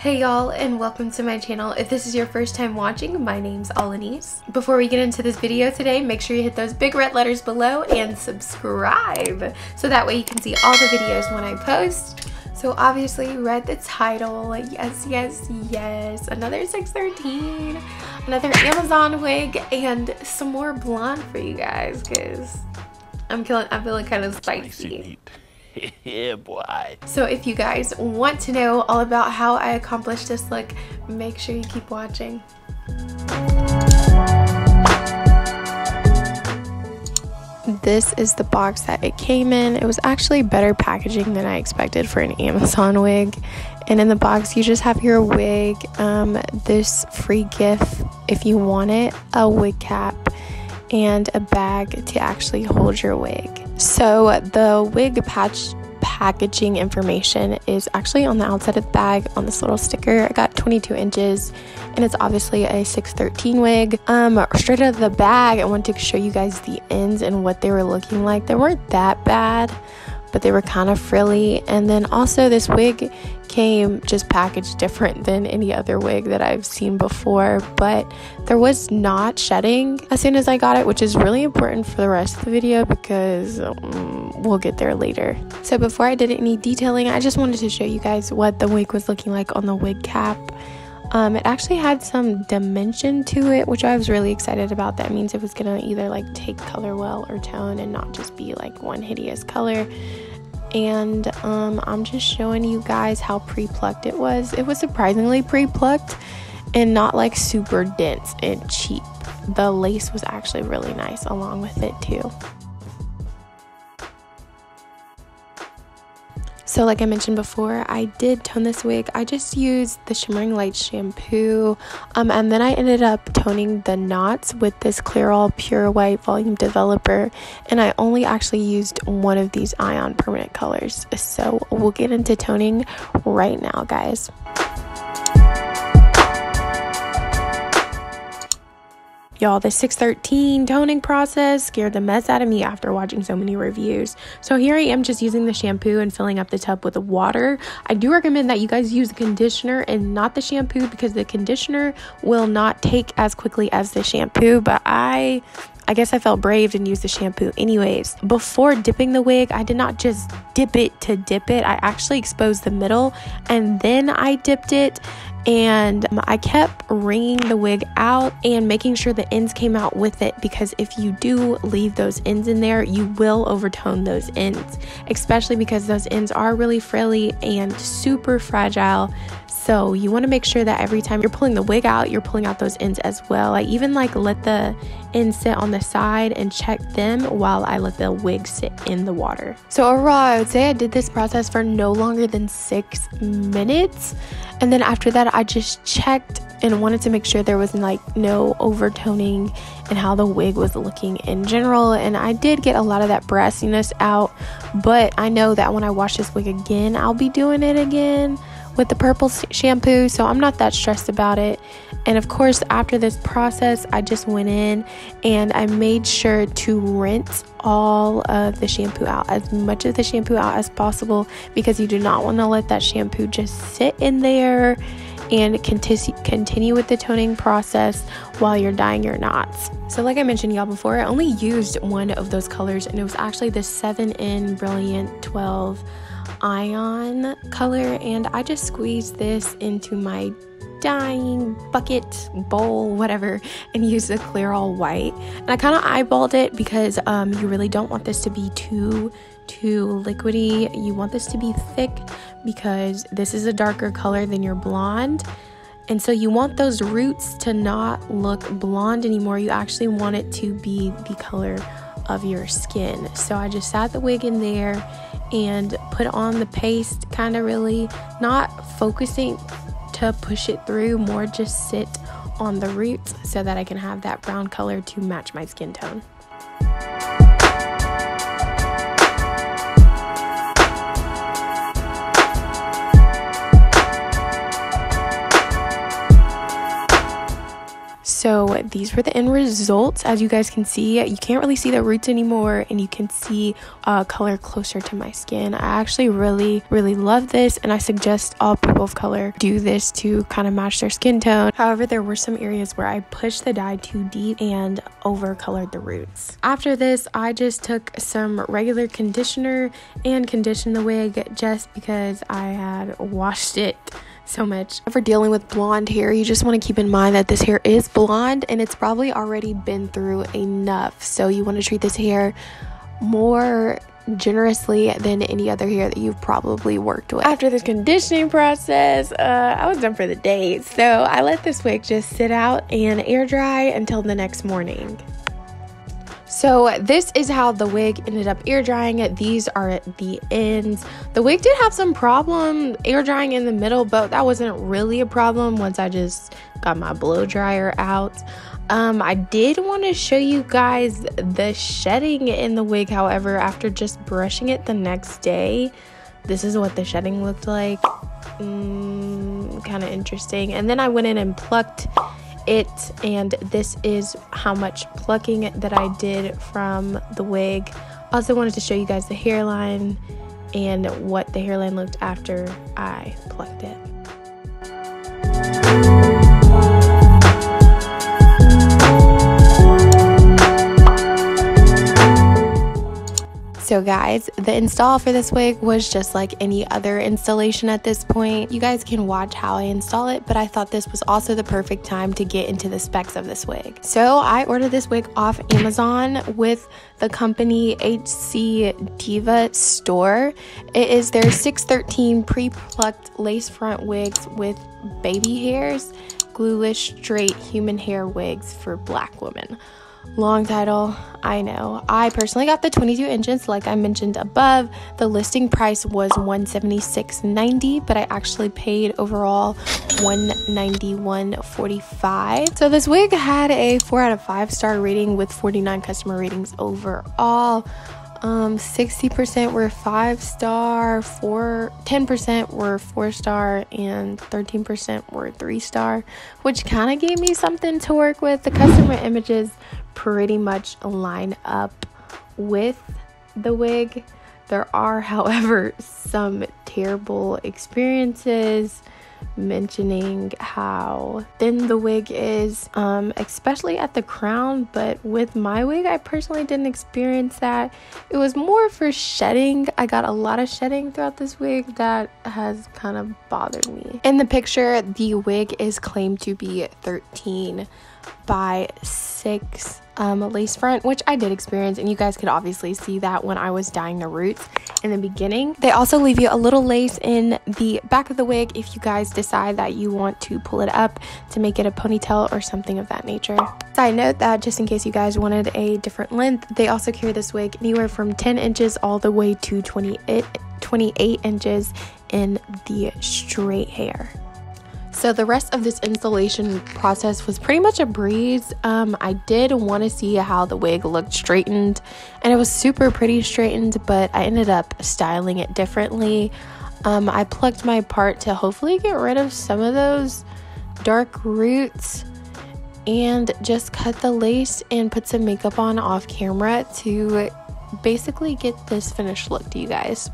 Hey y'all and welcome to my channel. If this is your first time watching, my name's Olineece. Before we get into this video today, make sure you hit those big red letters below and subscribe so that way you can see all the videos when I post. So obviously you read the title, yes, yes, yes, another 613, another Amazon wig, and some more blonde for you guys because I'm, feeling, I'm feeling kind of spicy. yeah, boy. So if you guys want to know all about how I accomplished this look, make sure you keep watching. This is the box that it came in. It was actually better packaging than I expected for an Amazon wig. And in the box, you just have your wig, um, this free gift if you want it, a wig cap, and a bag to actually hold your wig. So the wig patch packaging information is actually on the outside of the bag on this little sticker. I got 22 inches and it's obviously a 613 wig. Um, straight out of the bag, I wanted to show you guys the ends and what they were looking like. They weren't that bad but they were kind of frilly. And then also, this wig came just packaged different than any other wig that I've seen before, but there was not shedding as soon as I got it, which is really important for the rest of the video because um, we'll get there later. So, before I did any detailing, I just wanted to show you guys what the wig was looking like on the wig cap. Um, it actually had some dimension to it, which I was really excited about. That means it was gonna either like take color well or tone and not just be like one hideous color. And um, I'm just showing you guys how pre plucked it was. It was surprisingly pre plucked and not like super dense and cheap. The lace was actually really nice along with it, too. So like I mentioned before, I did tone this wig. I just used the Shimmering Light shampoo. Um, and then I ended up toning the knots with this Clairol Pure White Volume Developer. And I only actually used one of these Ion Permanent colors. So we'll get into toning right now, guys. Y'all, the 613 toning process scared the mess out of me after watching so many reviews. So here I am just using the shampoo and filling up the tub with water. I do recommend that you guys use the conditioner and not the shampoo because the conditioner will not take as quickly as the shampoo, but I I guess I felt brave and used the shampoo anyways. Before dipping the wig, I did not just dip it to dip it. I actually exposed the middle and then I dipped it and um, I kept wringing the wig out and making sure the ends came out with it because if you do leave those ends in there, you will overtone those ends, especially because those ends are really frilly and super fragile. So you want to make sure that every time you're pulling the wig out, you're pulling out those ends as well. I even like let the ends sit on the side and check them while I let the wig sit in the water. So overall, I would say I did this process for no longer than six minutes. And then after that, I just checked and wanted to make sure there was like no overtoning and how the wig was looking in general. And I did get a lot of that brassiness out, but I know that when I wash this wig again, I'll be doing it again with the purple shampoo, so I'm not that stressed about it. And of course, after this process, I just went in and I made sure to rinse all of the shampoo out, as much of the shampoo out as possible, because you do not want to let that shampoo just sit in there and continue with the toning process while you're dyeing your knots. So like I mentioned y'all before, I only used one of those colors and it was actually the 7N Brilliant 12 Ion color and I just squeezed this into my dyeing bucket, bowl, whatever, and use the Clairol white. And I kind of eyeballed it because um, you really don't want this to be too too liquidy. You want this to be thick because this is a darker color than your blonde. And so you want those roots to not look blonde anymore. You actually want it to be the color of your skin. So I just sat the wig in there and put on the paste, kind of really not focusing to push it through, more just sit on the roots so that I can have that brown color to match my skin tone. So these were the end results. As you guys can see, you can't really see the roots anymore and you can see uh, color closer to my skin. I actually really, really love this and I suggest all people of color do this to kind of match their skin tone. However, there were some areas where I pushed the dye too deep and over colored the roots. After this, I just took some regular conditioner and conditioned the wig just because I had washed it so much. For dealing with blonde hair, you just want to keep in mind that this hair is blonde and it's probably already been through enough. So you want to treat this hair more generously than any other hair that you've probably worked with. After this conditioning process, uh, I was done for the day. So I let this wig just sit out and air dry until the next morning. So this is how the wig ended up air drying. These are the ends. The wig did have some problem air drying in the middle, but that wasn't really a problem once I just got my blow dryer out. Um, I did want to show you guys the shedding in the wig, however, after just brushing it the next day, this is what the shedding looked like. Mm, kind of interesting. And then I went in and plucked it and this is how much plucking that I did from the wig. Also wanted to show you guys the hairline and what the hairline looked after I plucked it. Guys, the install for this wig was just like any other installation at this point. You guys can watch how I install it, but I thought this was also the perfect time to get into the specs of this wig. So I ordered this wig off Amazon with the company HC Diva store. It is their 613 pre-plucked lace front wigs with baby hairs, glueless straight human hair wigs for black women. Long title, I know. I personally got the 22 inches like I mentioned above. The listing price was 176.90, but I actually paid overall 191.45. So this wig had a 4 out of 5 star rating with 49 customer ratings overall. Um, 60% were five star, four, 10% were four star, and 13% were three star, which kind of gave me something to work with. The customer images pretty much line up with the wig. There are, however, some terrible experiences mentioning how thin the wig is, um, especially at the crown. But with my wig, I personally didn't experience that. It was more for shedding. I got a lot of shedding throughout this wig that has kind of bothered me. In the picture, the wig is claimed to be 13 by 6 um, lace front, which I did experience, and you guys could obviously see that when I was dyeing the roots in the beginning. They also leave you a little lace in the back of the wig if you guys decide that you want to pull it up to make it a ponytail or something of that nature. Side note that just in case you guys wanted a different length, they also carry this wig anywhere from 10 inches all the way to 28, 28 inches in the straight hair. So the rest of this installation process was pretty much a breeze. Um, I did want to see how the wig looked straightened and it was super pretty straightened, but I ended up styling it differently. Um, I plucked my part to hopefully get rid of some of those dark roots and just cut the lace and put some makeup on off camera to basically get this finished look to you guys.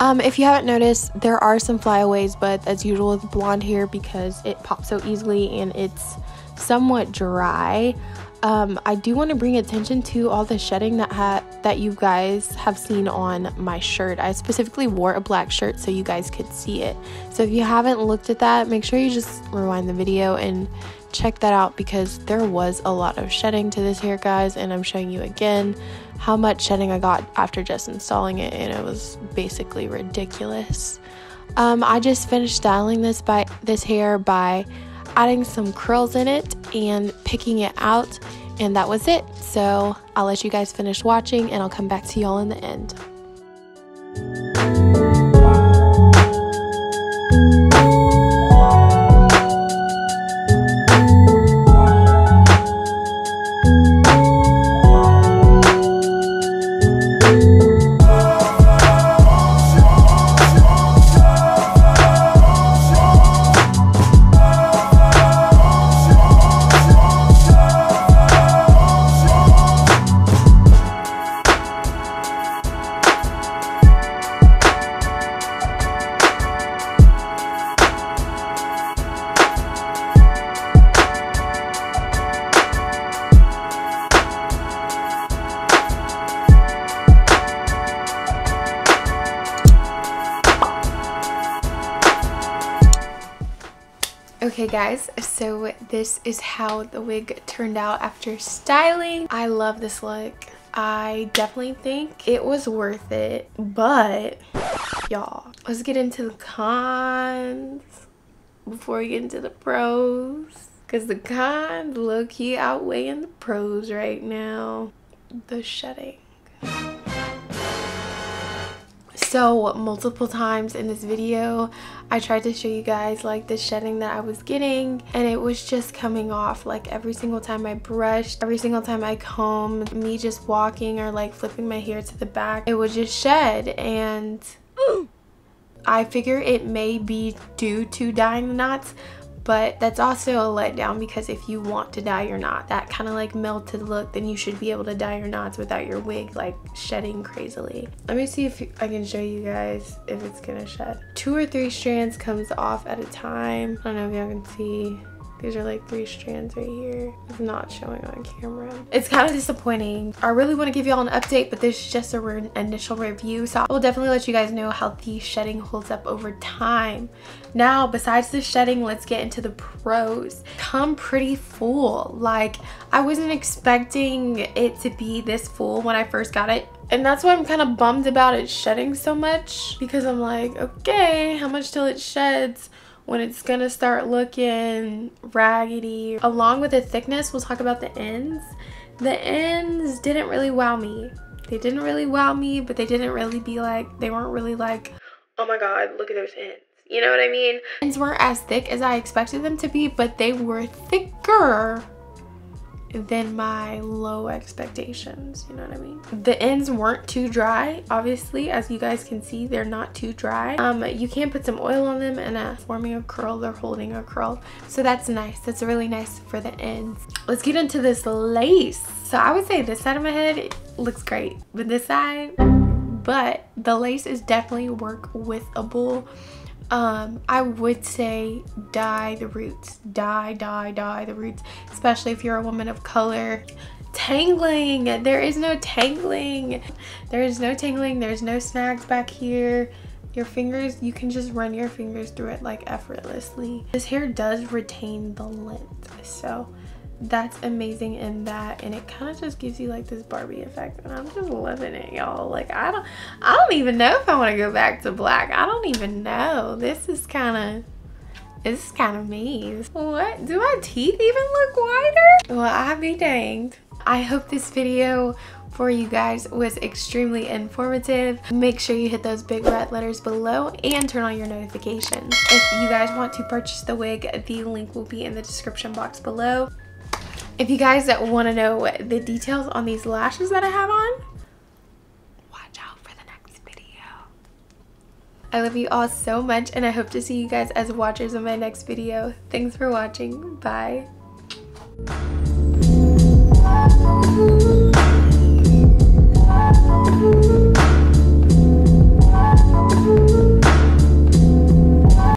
Um, if you haven't noticed, there are some flyaways, but as usual with blonde hair, because it pops so easily and it's somewhat dry, um, I do want to bring attention to all the shedding that ha- that you guys have seen on my shirt. I specifically wore a black shirt so you guys could see it. So if you haven't looked at that, make sure you just rewind the video and check that out because there was a lot of shedding to this hair, guys, and I'm showing you again how much shedding I got after just installing it, and it was basically ridiculous. Um, I just finished styling this by this hair by adding some curls in it and picking it out, and that was it. So I'll let you guys finish watching, and I'll come back to y'all in the end. Okay guys, so this is how the wig turned out after styling. I love this look. I definitely think it was worth it, but y'all, let's get into the cons before we get into the pros. Because the cons low-key outweighing the pros right now. The shedding. So multiple times in this video, I tried to show you guys like the shedding that I was getting and it was just coming off like every single time I brushed, every single time I combed, me just walking or like flipping my hair to the back, it would just shed and I figure it may be due to dyeing the knots but that's also a letdown because if you want to dye your knot that kind of like melted look then you should be able to dye your knots without your wig like shedding crazily. Let me see if i can show you guys if it's gonna shed. Two or three strands comes off at a time. I don't know if y'all can see these are like three strands right here. It's not showing on camera. It's kind of disappointing. I really want to give y'all an update, but this is just a re initial review. So I will definitely let you guys know how the shedding holds up over time. Now, besides the shedding, let's get into the pros. Come pretty full. Like, I wasn't expecting it to be this full when I first got it. And that's why I'm kind of bummed about it shedding so much because I'm like, okay, how much till it sheds? When it's gonna start looking raggedy. Along with the thickness, we'll talk about the ends. The ends didn't really wow me. They didn't really wow me, but they didn't really be like, they weren't really like, oh my god, look at those ends. You know what I mean? Ends weren't as thick as I expected them to be, but they were thicker than my low expectations you know what i mean? The ends weren't too dry obviously as you guys can see they're not too dry. Um you can put some oil on them and uh forming a curl they're holding a curl so that's nice that's really nice for the ends. Let's get into this lace. So i would say this side of my head looks great but this side but the lace is definitely work um, I would say dye the roots. Dye, dye, dye the roots, especially if you're a woman of color. Tangling! There is no tangling. There is no tangling. There's no snags back here. Your fingers, you can just run your fingers through it like effortlessly. This hair does retain the length, so that's amazing in that and it kind of just gives you like this barbie effect and i'm just loving it y'all. Like i don't i don't even know if i want to go back to black. I don't even know. This is kind of this is kind of me. What? Do my teeth even look whiter? Well i be danged. I hope this video for you guys was extremely informative. Make sure you hit those big red letters below and turn on your notifications. If you guys want to purchase the wig, the link will be in the description box below. If you guys want to know the details on these lashes that I have on, watch out for the next video. I love you all so much and I hope to see you guys as watchers in my next video. Thanks for watching. Bye.